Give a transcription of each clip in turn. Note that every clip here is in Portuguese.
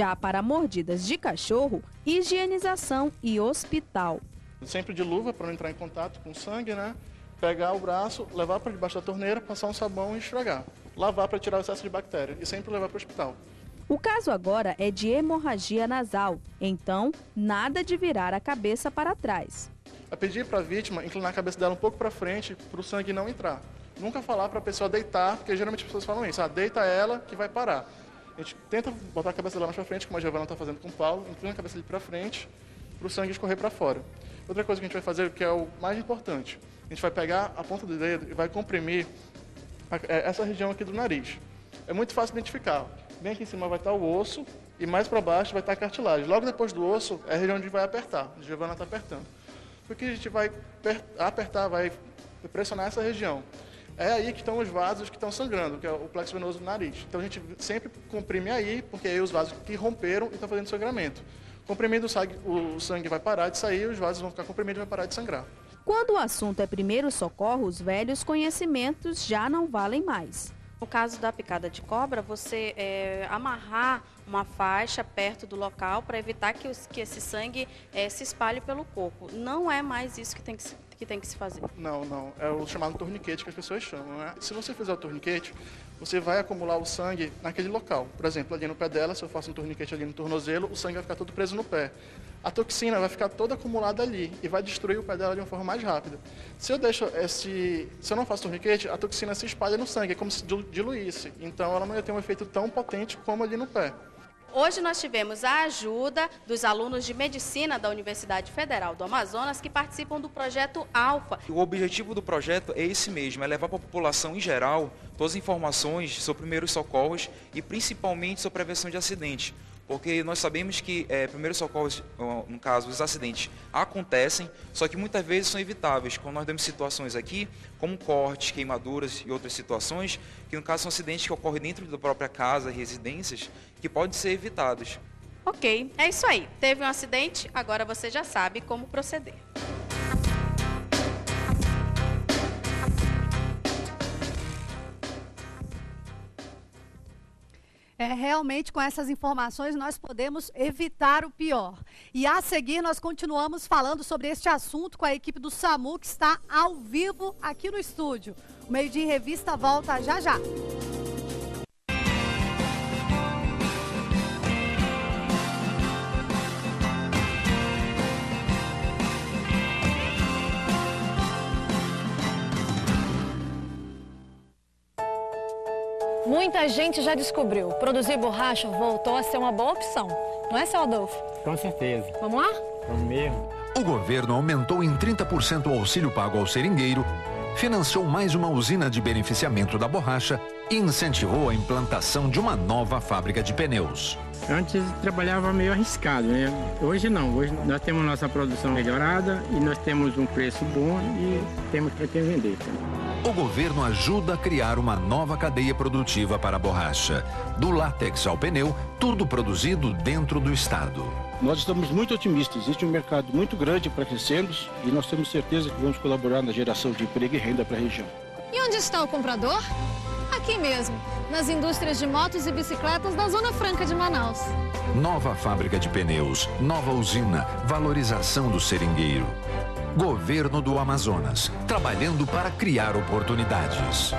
Já para mordidas de cachorro, higienização e hospital. Sempre de luva para não entrar em contato com sangue, né? Pegar o braço, levar para debaixo da torneira, passar um sabão e esfregar. Lavar para tirar o excesso de bactéria e sempre levar para o hospital. O caso agora é de hemorragia nasal, então nada de virar a cabeça para trás. É pedir para a vítima inclinar a cabeça dela um pouco para frente para o sangue não entrar. Nunca falar para a pessoa deitar, porque geralmente as pessoas falam isso, ah, deita ela que vai parar. A gente tenta botar a cabeça dela mais para frente, como a Giovana está fazendo com o Paulo, inclina a cabeça dele para frente para o sangue escorrer para fora. Outra coisa que a gente vai fazer, que é o mais importante, a gente vai pegar a ponta do dedo e vai comprimir é, essa região aqui do nariz. É muito fácil identificar. Bem aqui em cima vai estar o osso e mais para baixo vai estar a cartilagem. Logo depois do osso é a região onde vai apertar. A Giovana está apertando. Porque a gente vai apertar, vai pressionar essa região. É aí que estão os vasos que estão sangrando, que é o plexo venoso do nariz. Então a gente sempre comprime aí, porque aí os vasos que romperam estão fazendo sangramento. Comprimindo o sangue, o sangue vai parar de sair, os vasos vão ficar comprimidos e vai parar de sangrar. Quando o assunto é primeiro socorro, os velhos conhecimentos já não valem mais. No caso da picada de cobra, você é, amarrar uma faixa perto do local para evitar que, os, que, esse sangue é, se espalhe pelo corpo. Não é mais isso que tem que se que tem que se fazer? Não, não. É o chamado torniquete que as pessoas chamam. Né? Se você fizer o torniquete, você vai acumular o sangue naquele local. Por exemplo, ali no pé dela, se eu faço um torniquete ali no tornozelo, o sangue vai ficar todo preso no pé. A toxina vai ficar toda acumulada ali e vai destruir o pé dela de uma forma mais rápida. Se eu deixo esse, se eu não faço torniquete, a toxina se espalha no sangue, é como se diluísse. Então ela não ia ter um efeito tão potente como ali no pé. Hoje nós tivemos a ajuda dos alunos de medicina da Universidade Federal do Amazonas que participam do projeto Alfa. O objetivo do projeto é esse mesmo, é levar para a população em geral todas as informações sobre primeiros socorros e principalmente sobre prevenção de acidentes porque nós sabemos que é, primeiros socorros, no caso, os acidentes acontecem, só que muitas vezes são evitáveis. Quando nós temos situações aqui, como cortes, queimaduras e outras situações, que no caso são acidentes que ocorrem dentro da própria casa, residências, que podem ser evitados. Ok, é isso aí. Teve um acidente, agora você já sabe como proceder. É, realmente, com essas informações, nós podemos evitar o pior. E a seguir, nós continuamos falando sobre este assunto com a equipe do SAMU, que está ao vivo aqui no estúdio. O Meio Dia em Revista volta já já. Muita gente já descobriu, produzir borracha voltou a ser uma boa opção. Não é, seu Adolfo? Com certeza. Vamos lá? Vamos mesmo. O governo aumentou em 30% o auxílio pago ao seringueiro, financiou mais uma usina de beneficiamento da borracha e incentivou a implantação de uma nova fábrica de pneus. Antes trabalhava meio arriscado, né? Hoje não. Hoje nós temos nossa produção melhorada e nós temos um preço bom e temos para quem vender. O governo ajuda a criar uma nova cadeia produtiva para a borracha. Do látex ao pneu, tudo produzido dentro do estado. Nós estamos muito otimistas. Existe um mercado muito grande para crescermos e nós temos certeza que vamos colaborar na geração de emprego e renda para a região. E onde está o comprador? Aqui mesmo, nas indústrias de motos e bicicletas da Zona Franca de Manaus. Nova fábrica de pneus, nova usina, valorização do seringueiro. Governo do Amazonas, trabalhando para criar oportunidades.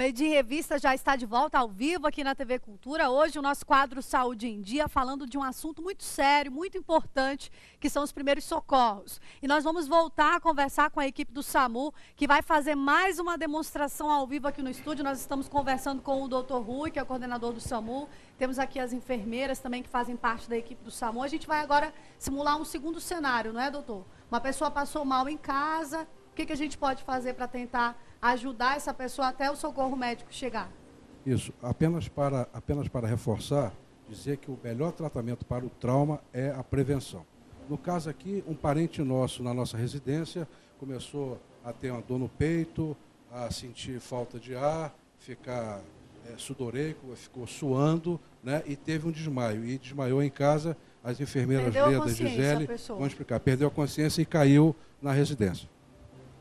Meio de Revista já está de volta ao vivo aqui na TV Cultura. Hoje o nosso quadro Saúde em Dia falando de um assunto muito sério, muito importante, que são os primeiros socorros. E nós vamos voltar a conversar com a equipe do SAMU, que vai fazer mais uma demonstração ao vivo aqui no estúdio. Nós estamos conversando com o Dr. Rui, que é o coordenador do SAMU. Temos aqui as enfermeiras também que fazem parte da equipe do SAMU. A gente vai agora simular um segundo cenário, não é, doutor? Uma pessoa passou mal em casa, que, que a gente pode fazer para tentar ajudar essa pessoa até o socorro médico chegar. Isso, apenas para, apenas para reforçar, dizer que o melhor tratamento para o trauma é a prevenção. No caso aqui, um parente nosso na nossa residência começou a ter uma dor no peito, a sentir falta de ar, ficar é, sudoreico, ficou suando né, e teve um desmaio. E desmaiou em casa, as enfermeiras Leda e Gisele vão explicar. Perdeu a consciência e caiu na residência.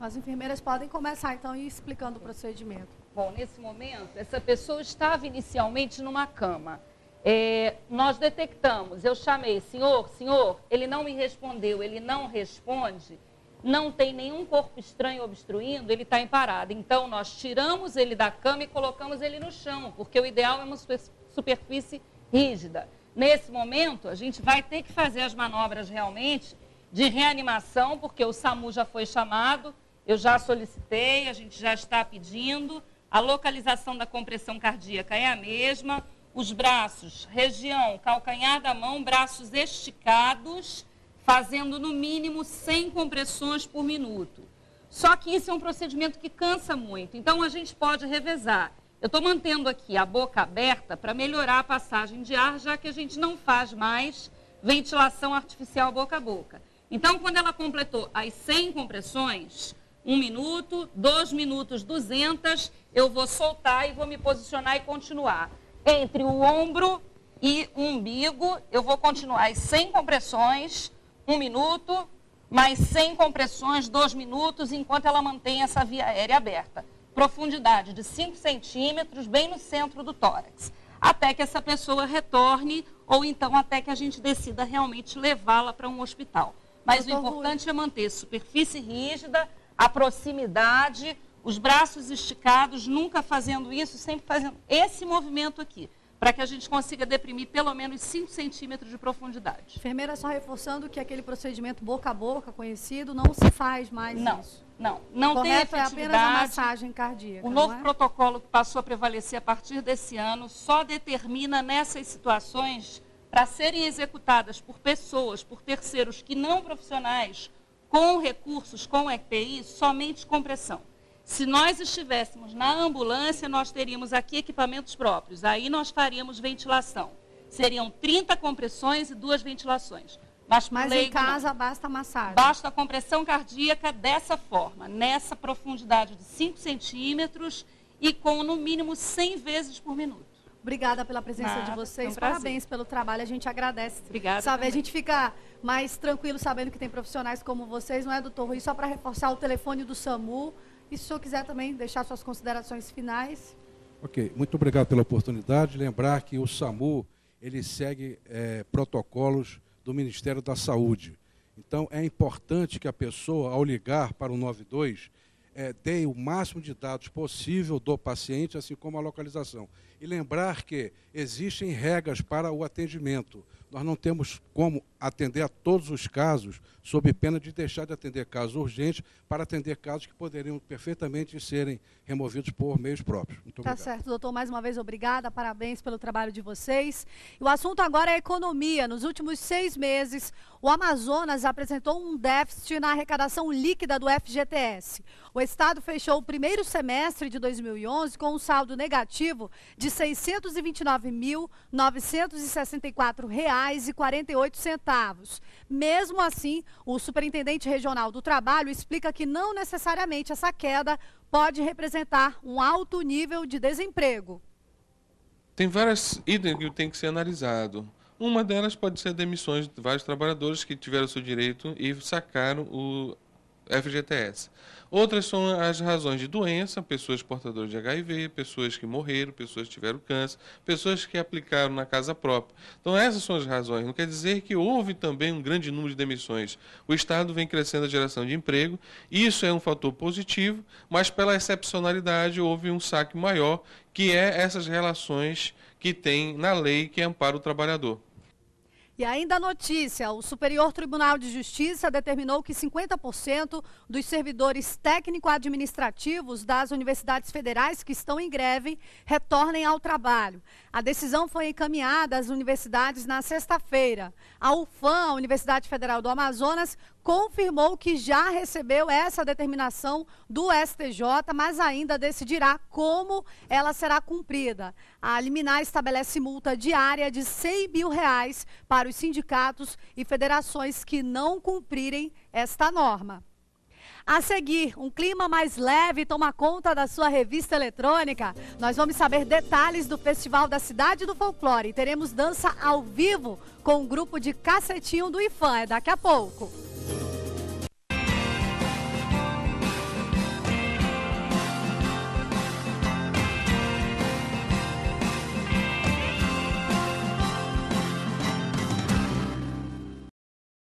As enfermeiras podem começar, então, explicando o procedimento. Bom, nesse momento, essa pessoa estava inicialmente numa cama. É, nós detectamos, eu chamei, senhor, senhor, ele não me respondeu, ele não responde, não tem nenhum corpo estranho obstruindo, ele está em parada. Então, nós tiramos ele da cama e colocamos ele no chão, porque o ideal é uma super- superfície rígida. Nesse momento, a gente vai ter que fazer as manobras realmente de reanimação, porque o SAMU já foi chamado, eu já solicitei, a gente já está pedindo. A localização da compressão cardíaca é a mesma. Os braços, região, calcanhar da mão, braços esticados, fazendo no mínimo 100 compressões por minuto. Só que isso é um procedimento que cansa muito, então a gente pode revezar. Eu estou mantendo aqui a boca aberta para melhorar a passagem de ar, já que a gente não faz mais ventilação artificial boca a boca. Então, quando ela completou as 100 compressões, um minuto, dois minutos, 200, eu vou soltar e vou me posicionar e continuar. Entre o ombro e o umbigo, eu vou continuar 100 compressões, um minuto, mais 100 compressões, dois minutos, enquanto ela mantém essa via aérea aberta. Profundidade de 5 centímetros, bem no centro do tórax. Até que essa pessoa retorne, ou então até que a gente decida realmente levá-la para um hospital. Mas o Doutor Rui. importante é manter superfície rígida, a proximidade, os braços esticados, nunca fazendo isso, sempre fazendo esse movimento aqui, para que a gente consiga deprimir pelo menos 5 centímetros de profundidade. Enfermeira, só reforçando que aquele procedimento boca a boca conhecido não se faz mais Não, isso. não, não tem Correto é apenas a efetividade. massagem cardíaca. O novo é? protocolo que passou a prevalecer a partir desse ano só determina nessas situações para serem executadas por pessoas, por terceiros que não profissionais, com recursos, com EPI, somente compressão. Se nós estivéssemos na ambulância, nós teríamos aqui equipamentos próprios. Aí nós faríamos ventilação. Seriam 30 compressões e duas ventilações. Mas, Mas em leigo, não. casa basta a massagem. Basta a compressão cardíaca dessa forma, nessa profundidade de 5 centímetros e com no mínimo 100 vezes por minuto. Obrigada pela presença Nada, de vocês. é um. Parabéns pelo trabalho. A gente agradece. Obrigada Sabe, a também. gente fica mais tranquilo sabendo que tem profissionais como vocês, não é, doutor Rui? Só para reforçar o telefone do SAMU. E se o senhor quiser também deixar suas considerações finais. Ok, muito obrigado pela oportunidade. Lembrar que o SAMU ele segue eh, protocolos do Ministério da Saúde. Então é importante que a pessoa, ao ligar para o 92, eh, dê o máximo de dados possível do paciente, assim como a localização. E lembrar que existem regras para o atendimento. Nós não temos como atender a todos os casos, sob pena de deixar de atender casos urgentes para atender casos que poderiam perfeitamente serem removidos por meios próprios. Muito Tá obrigado. certo, doutor. Mais uma vez, obrigada. Parabéns pelo trabalho de vocês. E o assunto agora é economia. Nos últimos seis meses, o Amazonas apresentou um déficit na arrecadação líquida do FGTS. O Estado fechou o primeiro semestre de 2011 com um saldo negativo de R$ 629.964,48. Mesmo assim, o superintendente regional do trabalho explica que não necessariamente essa queda pode representar um alto nível de desemprego. Tem várias itens que tem que ser analisado. Uma delas pode ser demissões de vários trabalhadores que tiveram seu direito e sacaram o FGTS. Outras são as razões de doença, pessoas portadoras de HIV, pessoas que morreram, pessoas que tiveram câncer, pessoas que aplicaram na casa própria. Então essas são as razões. Não quer dizer que houve também um grande número de demissões. O Estado vem crescendo a geração de emprego, isso é um fator positivo, mas pela excepcionalidade houve um saque maior, que é essas relações que tem na lei que ampara o trabalhador. E ainda a notícia: o Superior Tribunal de Justiça determinou que 50% dos servidores técnico-administrativos das universidades federais que estão em greve retornem ao trabalho. A decisão foi encaminhada às universidades na sexta-feira. A UFAM, a Universidade Federal do Amazonas, confirmou que já recebeu essa determinação do STJ, mas ainda decidirá como ela será cumprida. A liminar estabelece multa diária de 100 mil reais para os sindicatos e federações que não cumprirem esta norma. A seguir, um clima mais leve toma conta da sua revista eletrônica. Nós vamos saber detalhes do Festival da Cidade do Folclore. Teremos dança ao vivo com o grupo de Cacetinho do IFAM. É daqui a pouco.